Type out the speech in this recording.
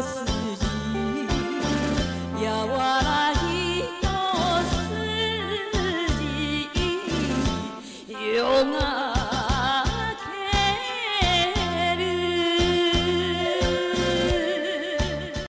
us